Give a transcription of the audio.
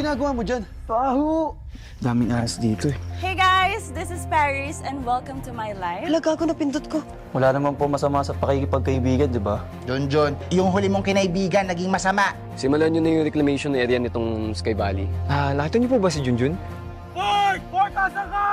ginagawa mo dyan? Baho! Daming ahas dito eh. Hey guys, this is Paris and welcome to my life. Hala, gago na pindot ko. Wala naman po masama sa pakikipagkaibigan, di ba? John John, yung huli mong kinaibigan naging masama. Simulan nyo na yung reclamation area nitong Sky Valley. Ah, nakita niyo po ba si Junjun? Ford! Ford, asan ka?